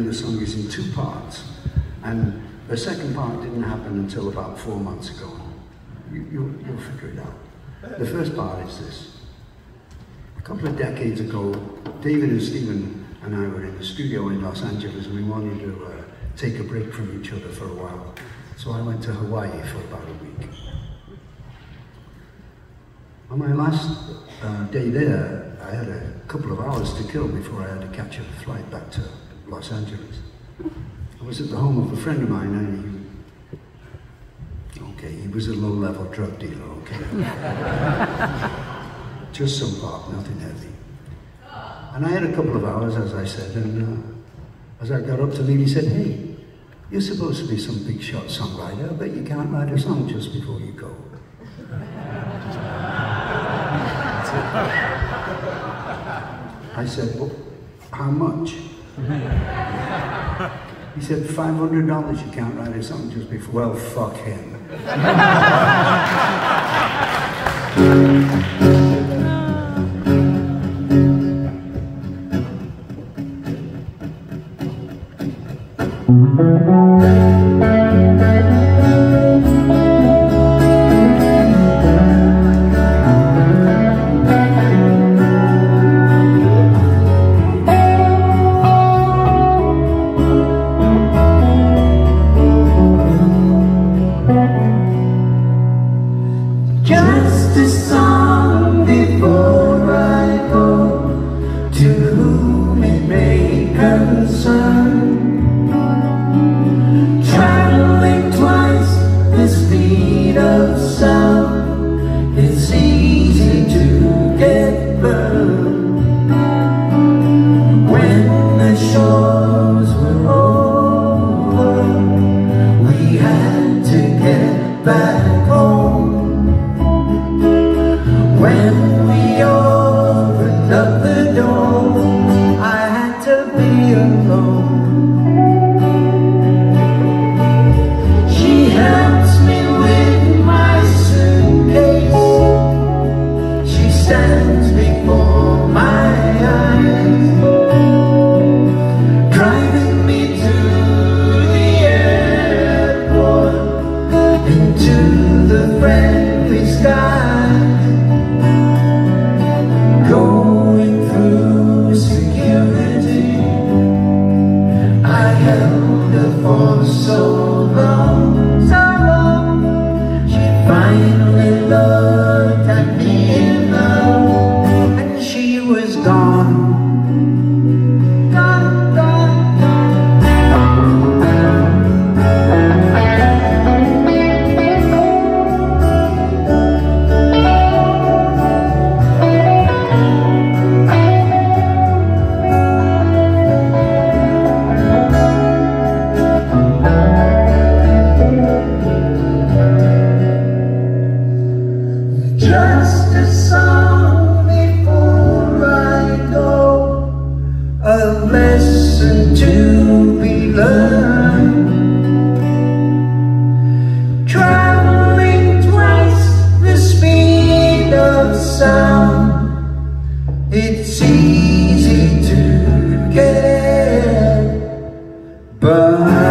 and the song is in two parts. And the second part didn't happen until about four months ago. You, you, you'll figure it out. The first part is this. A couple of decades ago, David and Stephen and I were in the studio in Los Angeles and we wanted to uh, take a break from each other for a while. So I went to Hawaii for about a week. On my last uh, day there, I had a couple of hours to kill before I had to catch a flight back to Los Angeles. I was at the home of a friend of mine and he, okay, he was a low-level drug dealer, okay? Just some pop, nothing heavy. And I had a couple of hours, as I said, and uh, as I got up to leave, he said, hey, you're supposed to be some big shot songwriter, but you can't write a song just before you go. I said, well, how much? he said, $500 you can't write a song just before. Well, fuck him. whom it may concern. Traveling twice the speed of sound, it's easy to get burned. When the shores were over, we had to get back into the friendly It's easy to get But